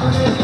아,